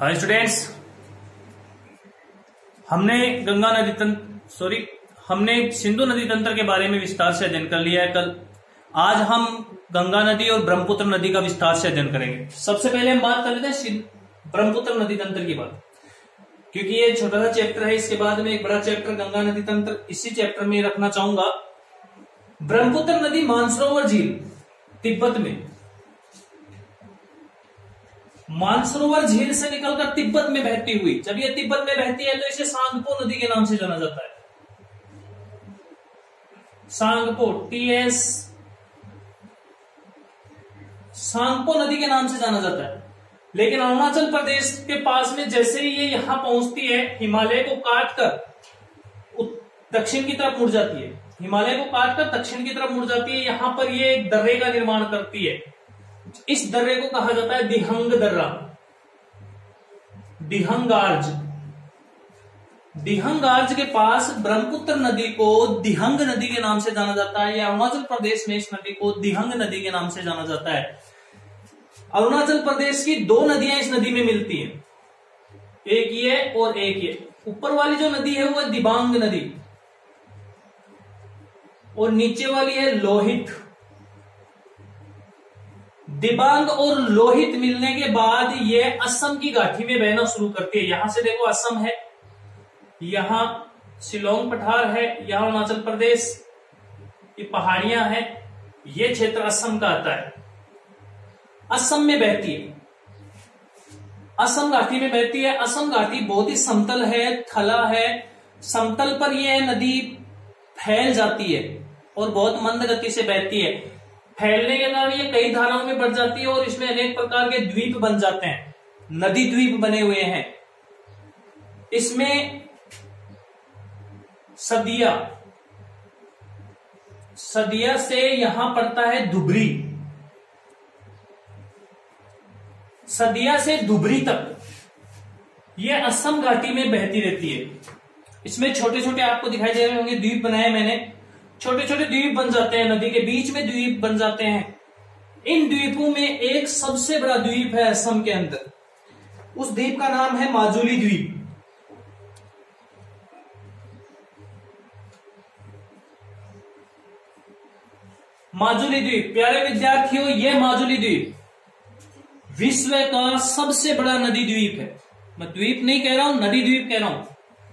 Hi students हमने गंगा नदी तंत्र सॉरी हमने सिंधु नदी तंत्र के बारे में विस्तार से अध्ययन कर लिया है कल। आज हम गंगा नदी और ब्रह्मपुत्र नदी का विस्तार से अध्ययन करेंगे। सबसे पहले हम बात कर लेते हैं ब्रह्मपुत्र नदी तंत्र की बात। क्योंकि ये छोटा सा चैप्टर है, इसके बाद में एक बड़ा चैप्टर गंगा नदी तंत्र, इसी चैप्टर में रखना चाहूँगा। ब्रह्मपुत्र नदी मानसरोवर झील, तिब्बत में। मानसरोवर झील से निकलकर तिब्बत में बहती हुई। जब ये तिब्बत में बहती है तो इसे सांगपो नदी के नाम से जाना जाता है। सांगपो टी एस सांगपो नदी के नाम से जाना जाता है। लेकिन अरुणाचल प्रदेश के पास में जैसे ही ये यहाँ पहुँचती है, हिमालय को काटकर उत- दक्षिण की तरफ़ मुड़ जाती है। हिमालय को काटकर दक्षिण की तरफ़ मुड़ जाती है। यहाँ पर ये एक दर्रे का निर्माण करती है। इस दर्रे को कहा जाता है दिहंग दर्रा। दिहंगार्ज। दिहंगार्ज के पास ब्रह्मपुत्र नदी को दिहंग नदी के नाम से जाना जाता है, या अरुणाचल प्रदेश में इस नदी को दिहंग नदी के नाम से जाना जाता है। अरुणाचल प्रदेश की दो नदियाँ इस नदी में मिलती हैं। एक ये और एक ये। ऊपर वाली जो नदी है वो है दिबांग नदी। और नीचे वाली है लोहित। दिबांग और लोहित मिलने के बाद ये असम की घाटी में बहना शुरू करती है। यहाँ से देखो, असम है, यहाँ शिलोंग पठार है, यहाँ अरुणाचल प्रदेश, ये पहाड़ियाँ हैं, ये क्षेत्र असम का आता है। असम में बहती है। असम घाटी में बहती है। असम घाटी बहुत ही समतल है, थला है। समतल पर यह नदी फैल जाती है और बहुत मंद गति से बहती है। फैलने के कारण ये कई धाराओं में बढ़ जाती है और इसमें अनेक प्रकार के द्वीप बन जाते हैं। नदी द्वीप बने हुए हैं। इसमें सदिया सदिया से यहाँ पड़ता है धुबरी सदिया से धुबरी तक ये असम घाटी में बहती रहती है। इसमें छोटे छोटे आपको दिखाई दे रहे होंगे, द्वीप बनाए मैंने। छोटे छोटे द्वीप बन जाते हैं, नदी के बीच में द्वीप बन जाते हैं। इन द्वीपों में एक सबसे बड़ा द्वीप है असम के अंदर। उस द्वीप का नाम है माजुली द्वीप। माजुली द्वीप। प्यारे विद्यार्थियों, ये माजुली द्वीप विश्व का सबसे बड़ा नदी द्वीप है। मैं द्वीप नहीं कह रहा हूँ, नदी द्वीप कह रहा हूँ।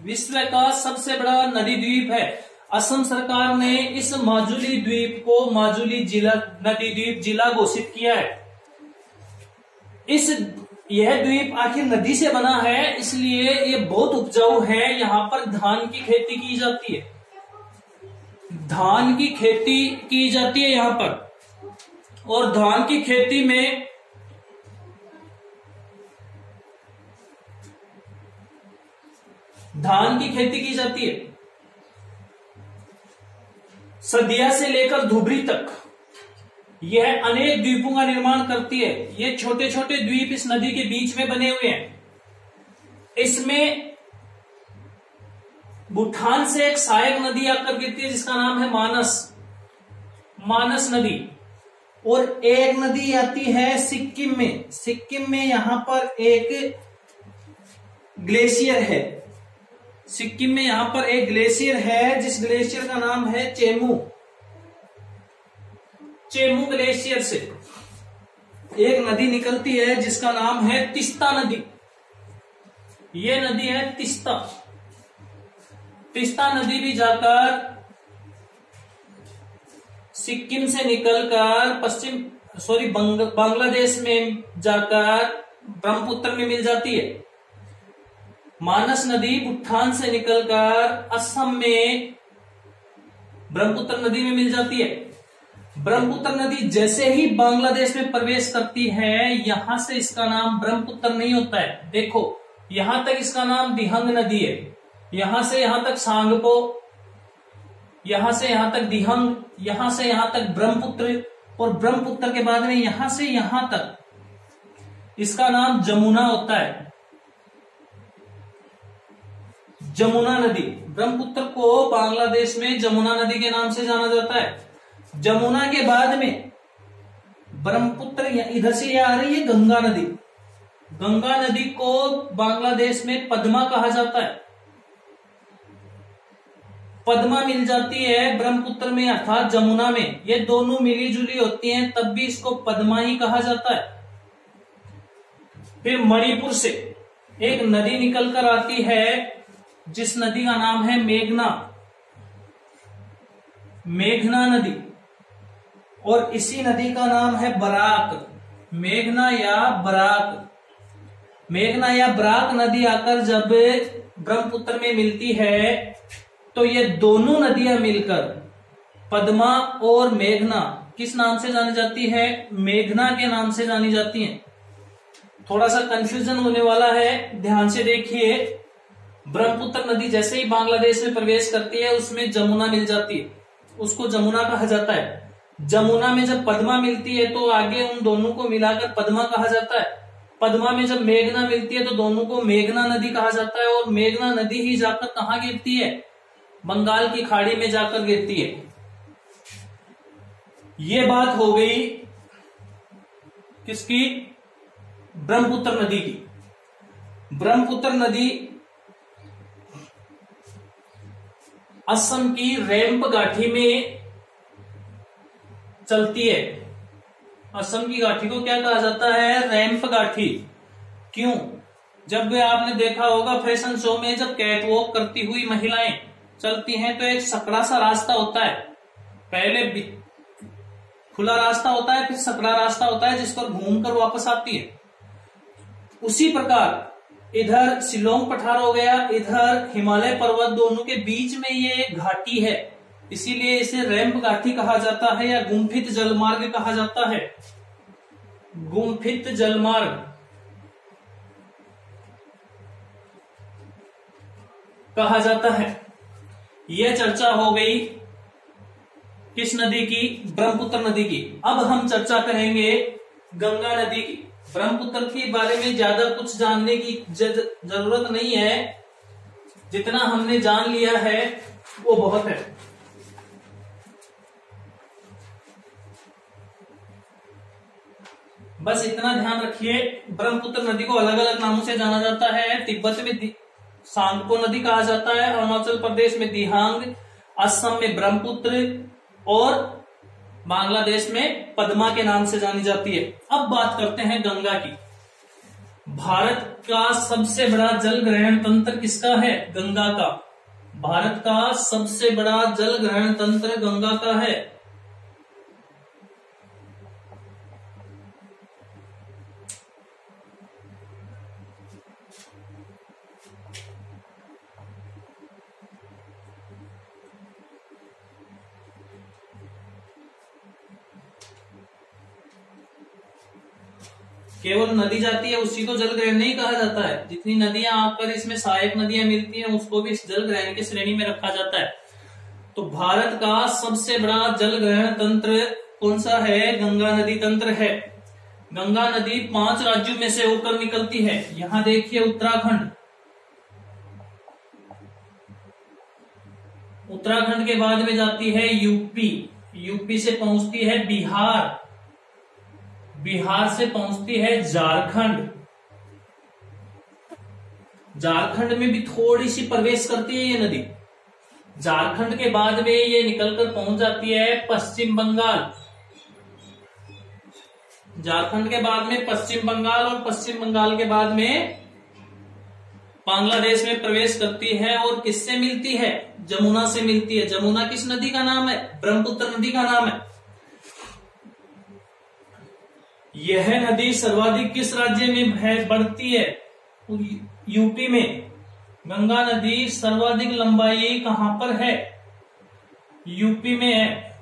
विश्व का सबसे बड़ा नदी द्वीप है। असम सरकार ने इस माजुली द्वीप को माजुली जिला, नदी द्वीप जिला घोषित किया है। इस, यह द्वीप आखिर नदी से बना है, इसलिए ये बहुत उपजाऊ है। यहाँ पर धान की खेती की जाती है। धान की खेती की जाती है यहाँ पर। और धान की खेती में धान की खेती की जाती है। सदिया से लेकर धुबरी तक। यह अनेक द्वीपों का निर्माण करती है। ये छोटे छोटे द्वीप इस नदी के बीच में बने हुए हैं। इसमें भूटान से एक सहायक नदी आकर गिरती है, जिसका नाम है मानस। मानस नदी। और एक नदी आती है सिक्किम में। सिक्किम में यहाँ पर एक ग्लेशियर है। सिक्किम में यहाँ पर एक ग्लेशियर है, जिस ग्लेशियर का नाम है चेमू। चेमू ग्लेशियर से। एक नदी निकलती है, जिसका नाम है तिस्ता नदी। ये नदी है तिस्ता। तिस्ता नदी भी जाकर सिक्किम से निकलकर पश्चिम सॉरी बांग्लादेश में जाकर ब्रह्मपुत्र में मिल जाती है। मानस नदी उत्थान से निकलकर असम में ब्रह्मपुत्र नदी में मिल जाती है। ब्रह्मपुत्र नदी जैसे ही बांग्लादेश में प्रवेश करती है, यहाँ से इसका नाम ब्रह्मपुत्र नहीं होता है। देखो, यहाँ तक इसका नाम दिहंग नदी है। यहाँ से यहाँ तक सांगपो, यहाँ से यहाँ तक दिहंग, यहाँ से यहाँ तक ब्रह्मपुत्र और ब्रह्मपुत्र के बाद में यहाँ से यहाँ तक। इसका नाम जमुना होता है। जमुना नदी। ब्रह्मपुत्र को बांग्लादेश में जमुना नदी के नाम से जाना जाता है। जमुना के बाद में ब्रह्मपुत्र इधर से ये आ रही है गंगा नदी। गंगा नदी को बांग्लादेश में पद्मा कहा जाता है। पद्मा मिल जाती है ब्रह्मपुत्र में अर्थात जमुना में। ये दोनों मिली जुली होती हैं, तब भी इसको पद्मा ही कहा जाता है। फिर मणिपुर से एक नदी निकलकर आती है जिस नदी का नाम है मेघना। मेघना नदी। और इसी नदी का नाम है बराक। मेघना या बराक। मेघना या बराक नदी आकर जब ब्रह्मपुत्र में मिलती है तो ये दोनों नदियाँ मिलकर, पद्मा और मेघना, किस नाम से जानी जाती है? मेघना के नाम से जानी जाती हैं। थोड़ा सा कंफ्यूजन होने वाला है, ध्यान से देखिए। ब्रह्मपुत्र नदी जैसे ही बांग्लादेश में प्रवेश करती है, उसमें जमुना मिल जाती है। उसको जमुना कहा जाता है। जमुना में जब पद्मा मिलती है तो आगे उन दोनों को मिलाकर पद्मा कहा जाता है। पद्मा में जब मेघना मिलती है तो दोनों को मेघना नदी कहा जाता है, और मेघना नदी ही जाकर कहा गिरती है? बंगाल की खाड़ी में जाकर गिरती है। ये बात हो गई किसकी? ब्रह्मपुत्र नदी की। ब्रह्मपुत्र नदी असम की रैंप गाठी में चलती है। असम की गाठी को क्या कहा जाता है? रैंप गाठी। क्यों? जब भी आपने देखा होगा फ़ैशन शो में जब कैट वॉक करती हुई महिलाएँ चलती हैं तो एक सकड़ा सा रास्ता होता है। पहले खुला रास्ता होता है, फिर सकड़ा रास्ता होता है, जिस पर घूमकर वापस आती है। उसी प्रकार इधर शिलोंग पठार हो गया, इधर हिमालय पर्वत दोनों के बीच में ये घाटी है। इसीलिए इसे रैम्प घाटी कहा जाता है या गुम्फित जलमार्ग कहा जाता है। गुम्फित जलमार्ग। कहा जाता है। यह चर्चा हो गई किस नदी की? ब्रह्मपुत्र नदी की। अब हम चर्चा करेंगे गंगा नदी की। ब्रह्मपुत्र के बारे में ज़्यादा कुछ जानने की ज़रूरत नहीं है। जितना हमने जान लिया है, वो बहुत है। बस इतना ध्यान रखिए, ब्रह्मपुत्र नदी को अलग अलग नामों से जाना जाता है। तिब्बत में सांगपो नदी कहा जाता है। अरुणाचल प्रदेश में दिहांग, असम में ब्रह्मपुत्र और बांग्लादेश में पद्मा के नाम से जानी जाती है। अब बात करते हैं गंगा की। भारत का सबसे बड़ा जल ग्रहण तंत्र किसका है? गंगा का। भारत का सबसे बड़ा जल ग्रहण तंत्र गंगा का है। केवल नदी जाती है, उसी को जल ग्रहण नहीं कहा जाता है। जितनी नदियाँ आकर इसमें सहायक नदियाँ मिलती हैं, उसको भी इस जल ग्रहण की श्रेणी में रखा जाता है। तो भारत का सबसे बड़ा जल ग्रहण तंत्र कौन सा है? गंगा नदी तंत्र है। गंगा नदी पाँच राज्यों में से होकर निकलती है। यहाँ देखिए उत्तराखंड। उत्तराखंड के बाद में जाती है यूपी। यूपी से पहुँचती है बिहार। बिहार से पहुँचती है झारखंड। झारखंड में भी थोड़ी सी प्रवेश करती है ये नदी। झारखंड के बाद में ये निकलकर पहुँच जाती है पश्चिम बंगाल। झारखंड के बाद में पश्चिम बंगाल और पश्चिम बंगाल के बाद में बांग्लादेश में प्रवेश करती है और किससे मिलती है? जमुना से मिलती है। जमुना किस नदी का नाम है? ब्रह्मपुत्र नदी का नाम है। यह नदी सर्वाधिक किस राज्य में है, बढ़ती है? यूपी में। गंगा नदी सर्वाधिक लंबाई कहाँ पर है? यूपी में है।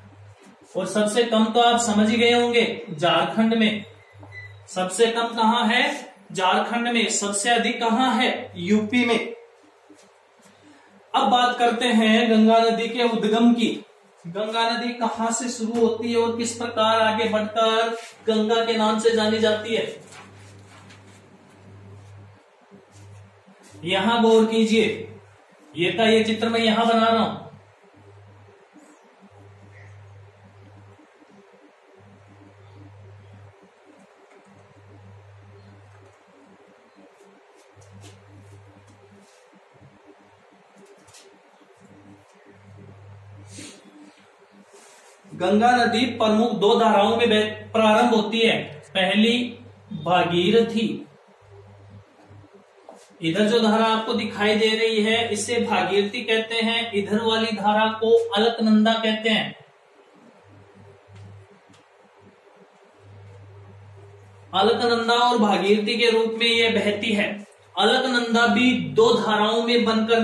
और सबसे कम तो आप समझ गए होंगे, झारखंड में। सबसे कम कहाँ है? झारखंड में। सबसे अधिक कहाँ है? यूपी में। अब बात करते हैं गंगा नदी के उद्गम की। गंगा नदी कहाँ से शुरू होती है और किस प्रकार आगे बढ़कर गंगा के नाम से जानी जाती है? यहाँ गौर कीजिए। ये का ये चित्र मैं यहाँ बना रहा हूँ। गंगा नदी प्रमुख दो धाराओं में प्रारंभ होती है। पहली भागीरथी इधर जो धारा आपको दिखाई दे रही है, इसे भागीरथी कहते हैं। इधर वाली धारा को अलकनंदा कहते हैं। अलकनंदा और भागीरथी के रूप में यह बहती है। अलकनंदा भी दो धाराओं में बनकर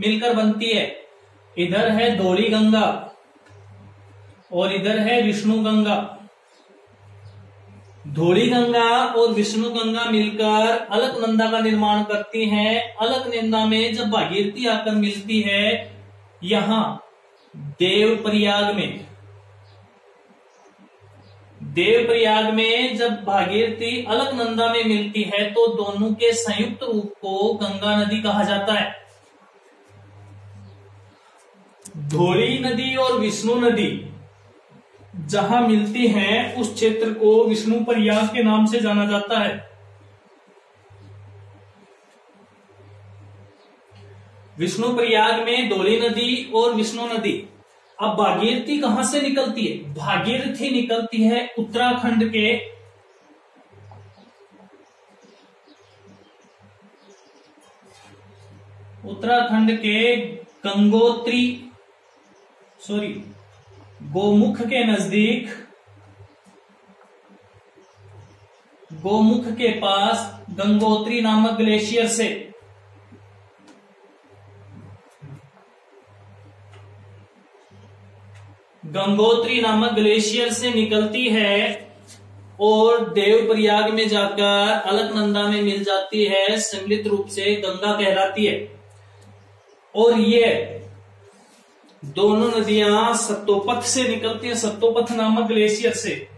मिलकर बनती है। इधर है धोली गंगा। और इधर है विष्णु गंगा। धोली गंगा और विष्णु गंगा मिलकर अलकनंदा का निर्माण करती हैं। अलकनंदा में जब भागीरथी आकर मिलती है, यहाँ देव प्रयाग में। देव प्रयाग में जब भागीरथी अलकनंदा में मिलती है तो दोनों के संयुक्त रूप को गंगा नदी कहा जाता है। धोली नदी और विष्णु नदी जहाँ मिलती हैं, उस क्षेत्र को विष्णु प्रयाग के नाम से जाना जाता है। विष्णु प्रयाग में धोली नदी और विष्णु नदी। अब भागीरथी कहाँ से निकलती है? भागीरथी निकलती है उत्तराखंड के उत्तराखंड के गंगोत्री सॉरी गोमुख के नज़दीक, गोमुख के पास गंगोत्री नामक ग्लेशियर से। गंगोत्री नामक ग्लेशियर से निकलती है और देवप्रयाग में जाकर अलकनंदा में मिल जाती है सम्मिलित रूप से गंगा कहलाती है। और ये दोनों नदियाँ सत्तोपथ से निकलती हैं, सत्तोपथ नामक ग्लेशियर से।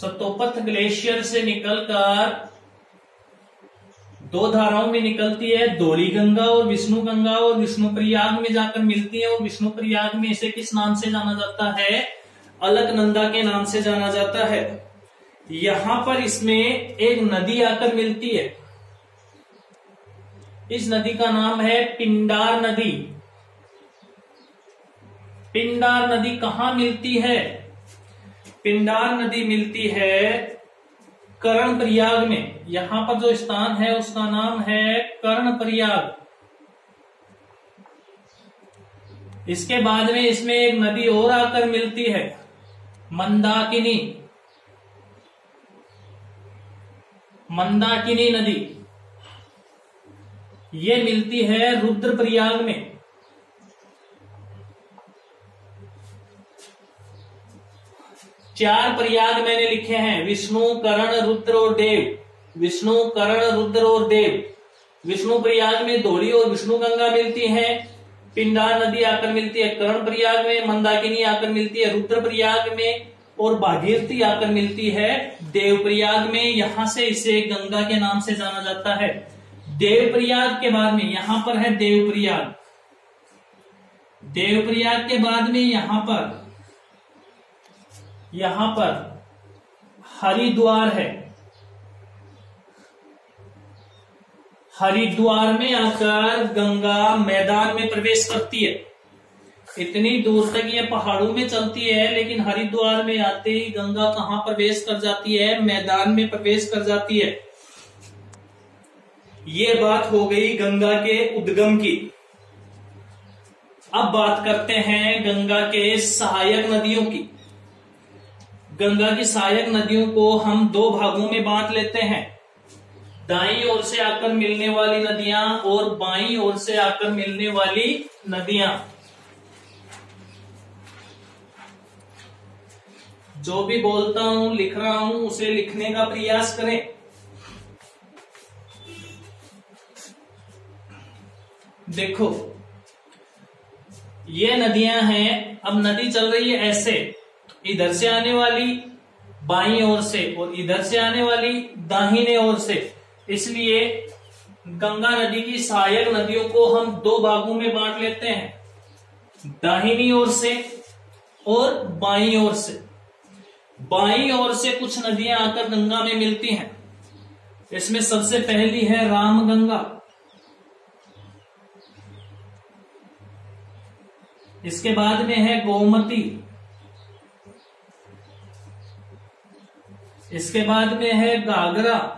सत्तोपथ ग्लेशियर से निकलकर दो धाराओं में निकलती है, धोली गंगा और विष्णु गंगा, और विष्णु प्रयाग में जाकर मिलती है, और विष्णु प्रयाग में इसे किस नाम से जाना जाता है? अलकनंदा के नाम से जाना जाता है। यहाँ पर इसमें एक नदी आकर मिलती है। इस नदी का नाम है पिंडार नदी। पिंडार नदी कहाँ मिलती है? पिंडार नदी मिलती है कर्ण प्रयाग में। यहाँ पर जो स्थान है, उसका नाम है कर्ण प्रयाग इसके बाद में इसमें एक नदी और आकर मिलती है, मंदाकिनी। मंदाकिनी नदी। ये मिलती है रुद्रप्रयाग में। चार प्रयाग मैंने लिखे हैं, विष्णु, करण, रुद्र और देव। विष्णु, करण, रुद्र और देव। विष्णु प्रयाग में धोली और विष्णु गंगा मिलती है, पिंडार नदी आकर मिलती है, करण प्रयाग में, मंदाकिनी आकर मिलती है, रुद्र प्रयाग में और भागीरथी आकर मिलती है, देव प्रयाग में। यहाँ से इसे गंगा के नाम से जाना जाता है। देव प्रयाग के बाद में, यहाँ पर है देव प्रयाग देव प्रयाग के बाद में यहाँ पर यहाँ पर हरिद्वार है। हरिद्वार में आकर गंगा मैदान में प्रवेश करती है। इतनी दूर तक ये पहाड़ों में चलती है, लेकिन हरिद्वार में आते ही गंगा कहाँ प्रवेश कर जाती है? मैदान में प्रवेश कर जाती है। ये बात हो गई गंगा के उद्गम की। अब बात करते हैं गंगा के सहायक नदियों की। गंगा की सहायक नदियों को हम दो भागों में बांट लेते हैं। दाई ओर से आकर मिलने वाली नदियाँ और बाई ओर से आकर मिलने वाली नदियाँ। जो भी बोलता हूँ, लिख रहा हूँ, उसे लिखने का प्रयास करें। देखो, ये नदियाँ हैं, अब नदी चल रही है ऐसे इधर से आने वाली बाई ओर से और इधर से आने वाली दाहिने ओर से। इसलिए गंगा नदी की सहायक नदियों को हम दो भागों में बांट लेते हैं, दाहिनी ओर से और बाई ओर से। बाई ओर से कुछ नदियाँ आकर गंगा में मिलती हैं। इसमें सबसे पहली है रामगंगा इसके बाद में है गोमती। इसके बाद में है गागरा।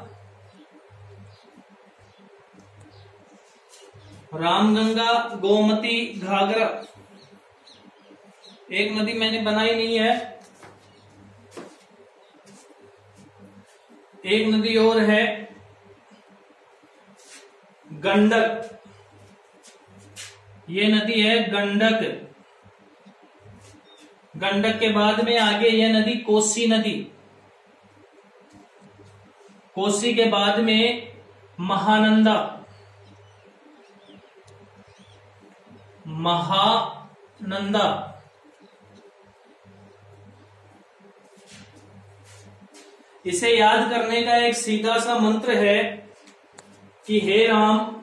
रामगंगा, गोमती, घाघरा। एक नदी मैंने बनाई नहीं है। एक नदी और है। गंडक। ये नदी है गंडक। गंडक के बाद में आगे यह नदी कोसी नदी। कोसी के बाद में महानंदा। महानंदा। इसे याद करने का एक सीधा सा मंत्र है कि हे राम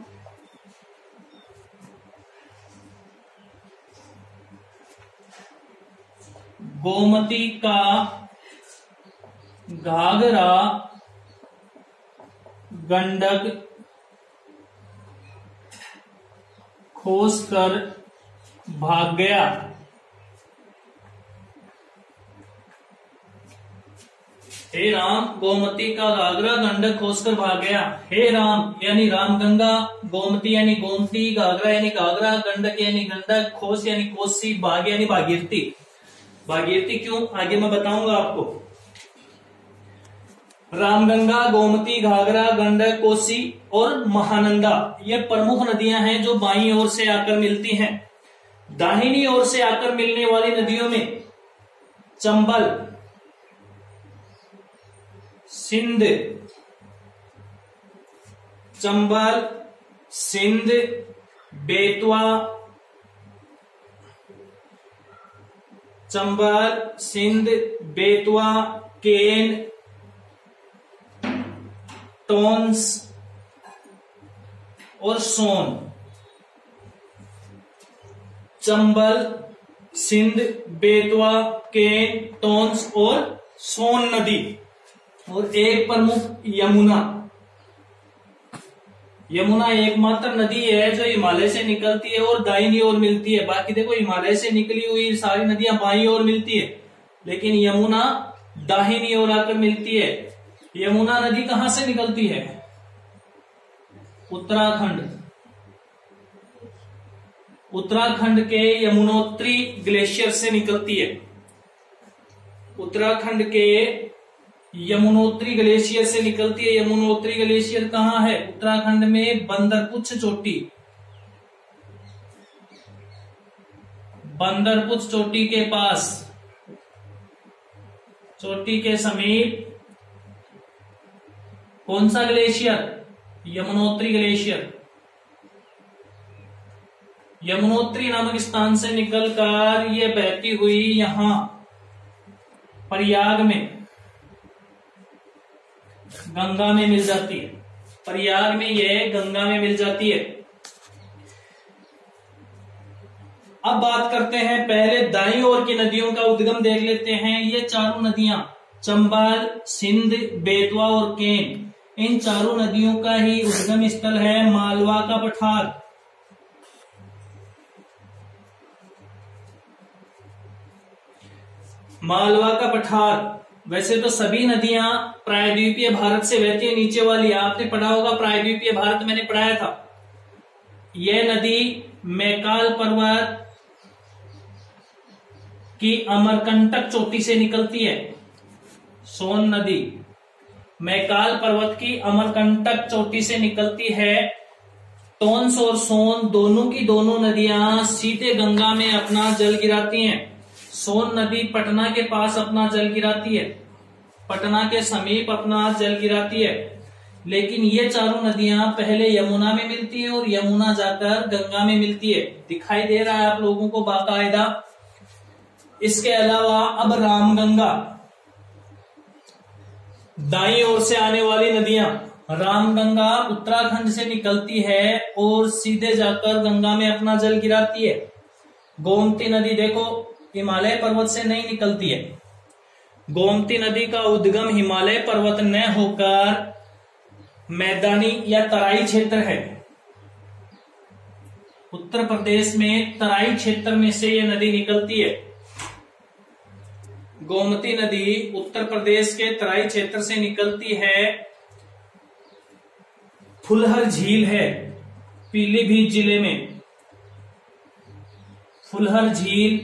गोमती का घाघरा गंडक खोस कर भाग गया। हे राम, गोमती का घाघरा गंडक खोसकर भाग गया। हे राम, यानी राम गंगा गोमती यानी गोमती, घाघरा यानी घाघरा, गंडक यानी गंडक, खोस यानी कोसी भाग यानी भागीरथी। भागीरथी क्यों? आगे मैं बताऊँगा आपको। रामगंगा, गोमती, घाघरा गंडक कोसी और महानंदा, ये प्रमुख नदियाँ हैं जो बाई ओर से आकर मिलती हैं। दाहिनी ओर से आकर मिलने वाली नदियों में चंबल, सिंध चंबल, सिंध, बेतवा चंबल सिंध, बेतवा, केन, टोन्स और सोन। चंबल सिंध, बेतवा, केन, टोन्स और सोन नदी। और एक प्रमुख यमुना। यमुना एकमात्र नदी है जो हिमालय से निकलती है और दाहिनी ओर मिलती है। बाकी देखो, हिमालय से निकली हुई सारी नदियाँ बाई ओर मिलती है, लेकिन यमुना दाहिनी ओर आकर मिलती है। यमुना नदी कहाँ से निकलती है? उत्तराखंड। उत्तराखंड के यमुनोत्री ग्लेशियर से निकलती है। उत्तराखंड के यमुनोत्री ग्लेशियर से निकलती है। यमुनोत्री ग्लेशियर कहाँ है? उत्तराखंड में बंदरपुछ चोटी। बंदरपुछ चोटी के पास। चोटी के समीप कौन सा ग्लेशियर? यमुनोत्री ग्लेशियर। यमुनोत्री नामक स्थान से निकलकर ये बहती हुई यहाँ, प्रयाग में गंगा में मिल जाती है। प्रयाग में यह गंगा में मिल जाती है। अब बात करते हैं, पहले दाई ओर की नदियों का उद्गम देख लेते हैं। ये चारों नदियाँ, चंबल, सिंध, बेतवा और केन, इन चारों नदियों का ही उद्गम स्थल है मालवा का पठार। मालवा का पठार वैसे तो सभी नदियाँ प्रायद्वीपीय भारत से बहती है, नीचे वाली आपने पढ़ा होगा प्रायद्वीपीय भारत मैंने पढ़ाया था। यह नदी मैकाल पर्वत की अमरकंटक चोटी से निकलती है। सोन नदी मैकाल पर्वत की अमरकंटक चोटी से निकलती है। टोन्स और सोन दोनों की दोनों नदियाँ सीधे गंगा में अपना जल गिराती हैं। सोन नदी पटना के पास अपना जल गिराती है। पटना के समीप अपना जल गिराती है। लेकिन ये चारों नदियाँ पहले यमुना में मिलती है और यमुना जाकर गंगा में मिलती है। दिखाई दे रहा है आप लोगों को बाकायदा। इसके अलावा अब रामगंगा। दाई ओर से आने वाली नदियाँ। रामगंगा उत्तराखंड से निकलती है और सीधे जाकर गंगा में अपना जल गिराती है। गोमती नदी देखो। हिमालय पर्वत से नहीं निकलती है। गोमती नदी का उद्गम हिमालय पर्वत न होकर मैदानी या तराई क्षेत्र है। उत्तर प्रदेश में तराई क्षेत्र में से यह नदी निकलती है। गोमती नदी उत्तर प्रदेश के तराई क्षेत्र से निकलती है। फुलहर झील है पीलीभीत ज़िले में। फुलहर झील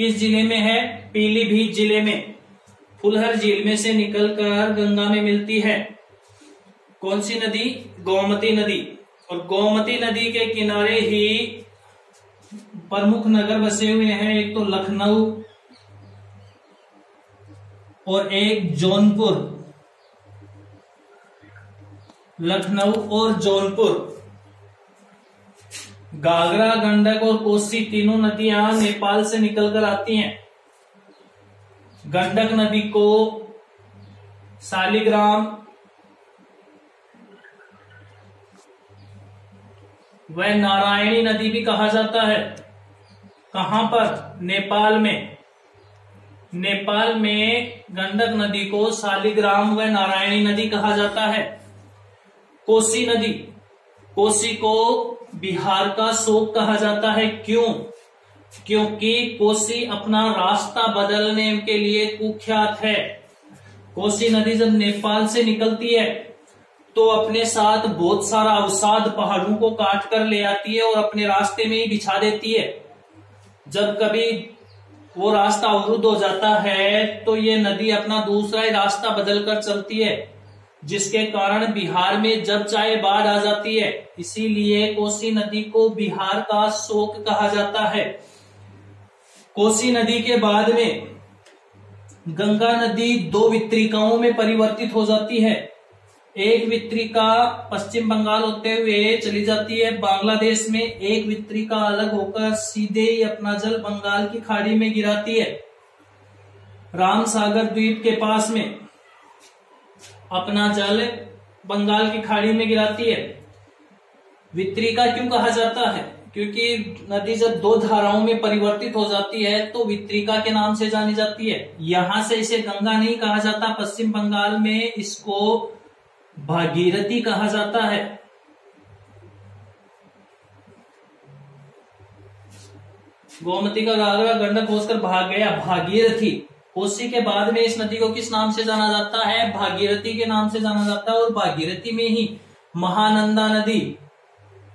किस ज़िले में है? पीलीभीत ज़िले में। फुलहर झील में से निकलकर गंगा में मिलती है। कौन सी नदी? गोमती नदी। और गोमती नदी के किनारे ही प्रमुख नगर बसे हुए हैं, एक तो लखनऊ और एक जौनपुर। लखनऊ और जौनपुर। गागरा गंडक और कोसी तीनों नदियाँ नेपाल से निकलकर आती हैं। गंडक नदी को सालिग्राम व नारायणी नदी भी कहा जाता है। कहाँ पर? नेपाल में। नेपाल में गंडक नदी को शालिग्राम व नारायणी नदी कहा जाता है। कोसी नदी। कोसी को बिहार का शोक कहा जाता है। क्यों? क्योंकि कोसी अपना रास्ता बदलने के लिए कुख्यात है। कोसी नदी जब नेपाल से निकलती है तो अपने साथ बहुत सारा अवसाद पहाड़ों को काट कर ले आती है और अपने रास्ते में ही बिछा देती है। जब कभी वो रास्ता अवरुद्ध हो जाता है तो ये नदी अपना दूसरा ही रास्ता बदल कर चलती है। जिसके कारण बिहार में जब चाहे बाढ़ आ जाती है, इसीलिए कोसी नदी को बिहार का शोक कहा जाता है। कोसी नदी के बाद में गंगा नदी दो वित्रिकाओं में परिवर्तित हो जाती है। एक वित्रिका पश्चिम बंगाल होते हुए चली जाती है, बांग्लादेश में एक वित्रिका अलग होकर सीधे ही अपना जल बंगाल की खाड़ी में गिराती है। राम सागर द्वीप के पास में अपना जल बंगाल की खाड़ी में गिराती है। वित्रिका क्यों कहा जाता है? क्योंकि नदी जब दो धाराओं में परिवर्तित हो जाती है तो वित्रिका के नाम से जानी जाती है। यहाँ से इसे गंगा नहीं कहा जाता, पश्चिम बंगाल में इसको भागीरथी कहा जाता है। गोमती का गागरा गंडक होकर भाग गया, भागीरथी। कोसी के बाद में इस नदी को किस नाम से जाना जाता है? भागीरथी के नाम से जाना जाता है और भागीरथी में ही महानंदा नदी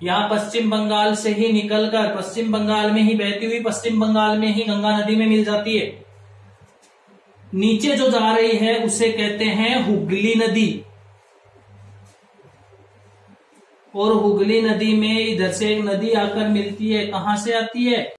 यहाँ पश्चिम बंगाल से ही निकलकर, पश्चिम बंगाल में ही बहती हुई, पश्चिम बंगाल में ही गंगा नदी में मिल जाती है। नीचे जो जा रही है, उसे कहते हैं हुगली नदी। और हुगली नदी में इधर से एक नदी आकर मिलती है। कहाँ से आती है?